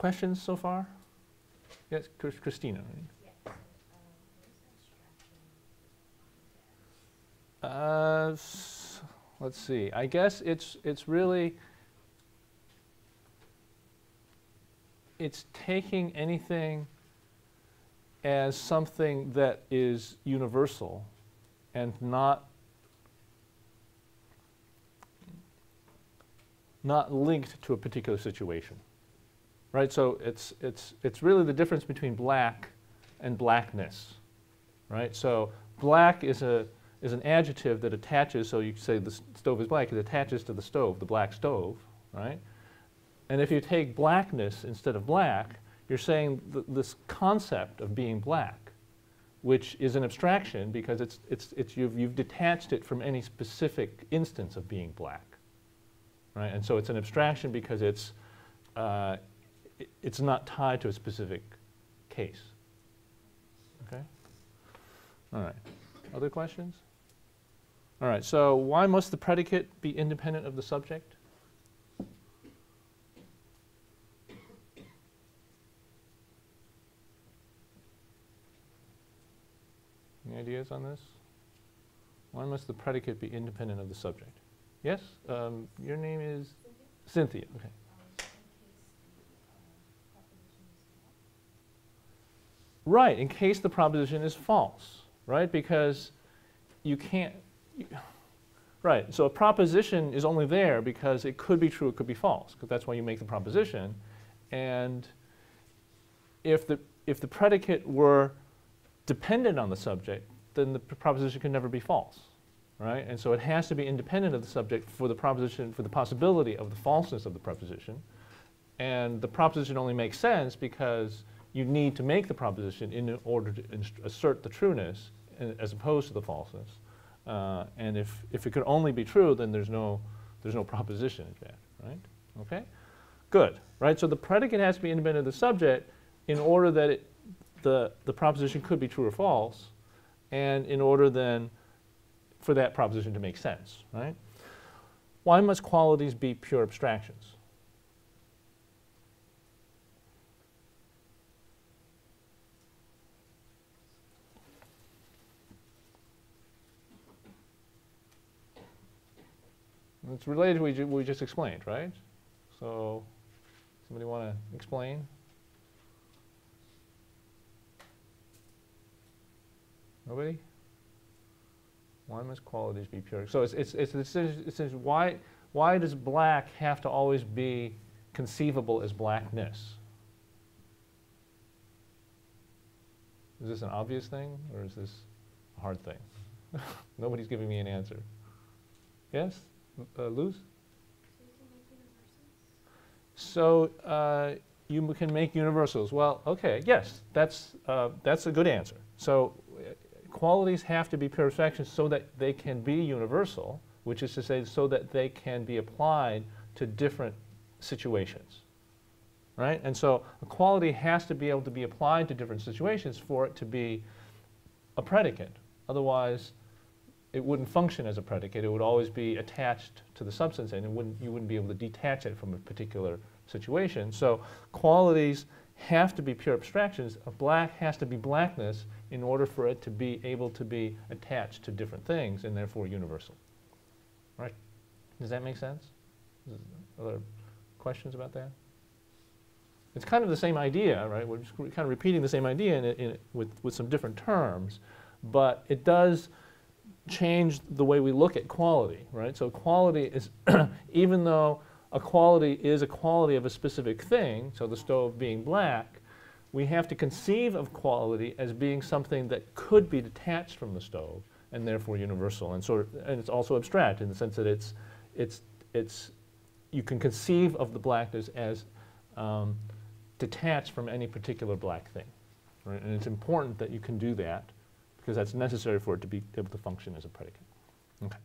questions so far? Yes, Christina. Uh, let's see. I guess it's it's really it's taking anything as something that is universal and not not linked to a particular situation. Right? So it's it's it's really the difference between black and blackness. Right? So black is a is an adjective that attaches, so you say the stove is black, it attaches to the stove, the black stove, right? And if you take blackness instead of black, you're saying th- this concept of being black, which is an abstraction because it's, it's, it's you've, you've detached it from any specific instance of being black, right? And so it's an abstraction because it's, uh, it's not tied to a specific case. Okay? All right. Other questions? All right, so why must the predicate be independent of the subject? Any ideas on this? Why must the predicate be independent of the subject? Yes? Um, your name is Cynthia. Okay. Right, in case the proposition is false, right? Because you can't. you- right, so a proposition is only there because it could be true, it could be false, because that's why you make the proposition. And if the, if the predicate were dependent on the subject, then the proposition could never be false, right? And so it has to be independent of the subject for the proposition, for the possibility of the falseness of the proposition. And the proposition only makes sense because you need to make the proposition in order to assert the trueness uh, as opposed to the falseness. Uh, and if, if it could only be true, then there's no, there's no proposition in fact, right? Okay? Good, right? So the predicate has to be independent of the subject in order that it, the, the proposition could be true or false, and in order then for that proposition to make sense, right? Why must qualities be pure abstractions? It's related to what we, just explained, right? So, somebody want to explain? Nobody? Why must qualities be pure? So it's, it's, it's, it's, it's, it's why, why does black have to always be conceivable as blackness? Is this an obvious thing or is this a hard thing? Nobody's giving me an answer. Yes? Uh, Luz? So uh, you can make universals. Well, okay, yes, that's, uh, that's a good answer. So uh, qualities have to be pure so that they can be universal, which is to say, so that they can be applied to different situations. Right? And so a quality has to be able to be applied to different situations for it to be a predicate. Otherwise, it wouldn't function as a predicate. It would always be attached to the substance, and it wouldn't, you wouldn't be able to detach it from a particular situation. So qualities have to be pure abstractions. A black has to be blackness in order for it to be able to be attached to different things, and therefore universal. Right? Does that make sense? Other questions about that? It's kind of the same idea, right? We're just kind of repeating the same idea in, in, with, with some different terms, but it does change the way we look at quality, right? So quality is, even though a quality is a quality of a specific thing, so the stove being black, we have to conceive of quality as being something that could be detached from the stove and therefore universal and sort of, and it's also abstract in the sense that it's, it's, it's, you can conceive of the blackness as um, detached from any particular black thing, right? And it's important that you can do that because that's necessary for it to be able to function as a predicate. Okay.